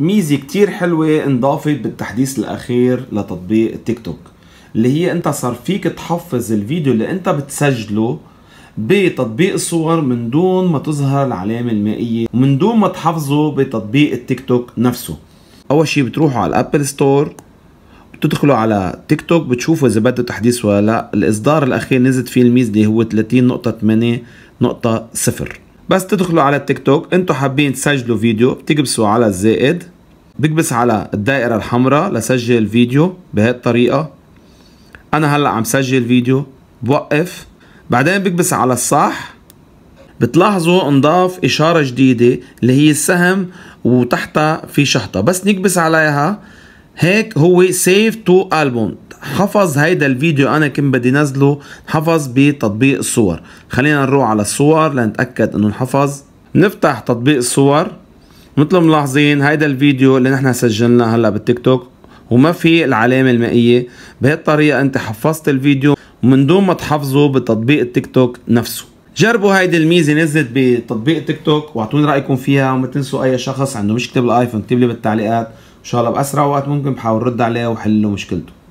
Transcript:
ميزة كتير حلوة انضافت بالتحديث الأخير لتطبيق التيك توك اللي هي أنت صار فيك تحفظ الفيديو اللي أنت بتسجله بتطبيق الصور من دون ما تظهر العلامة المائية ومن دون ما تحفظه بتطبيق التيك توك نفسه. أول شي بتروحوا على ال App Store بتدخلوا على تيك توك بتشوفوا إذا بده تحديث ولا لأ. الإصدار الأخير نزلت فيه الميزة اللي هو 30.8.0 بس تدخلوا على التيك توك أنتم حابين تسجلوا فيديو بتكبسوا على الزائد. بكبس على الدائرة الحمراء لسجل فيديو بهي الطريقة. أنا هلأ عم سجل فيديو بوقف. بعدين بكبس على الصح. بتلاحظوا انضاف إشارة جديدة اللي هي السهم وتحتها في شحطة. بس نكبس عليها. هيك هو save to album حفظ هيدا الفيديو أنا كنت بدي نزله حفظ بتطبيق الصور. خلينا نروح على الصور لنتأكد إنه انحفظ. نفتح تطبيق الصور. مثل ملاحظين هيدا الفيديو اللي نحن سجلناه هلأ بالتيك توك وما في العلامة المائية. بهالطريقة أنت حفظت الفيديو ومن دون ما تحفظه بتطبيق التيك توك نفسه. جربوا هيدي الميزة نزلت بتطبيق التيك توك واعطوني رأيكم فيها وما تنسوا أي شخص عنده مشكلة بالآيفون اكتب لي بالتعليقات. إن شاء الله بأسرع وقت ممكن بحاول رد عليه وحل مشكلته.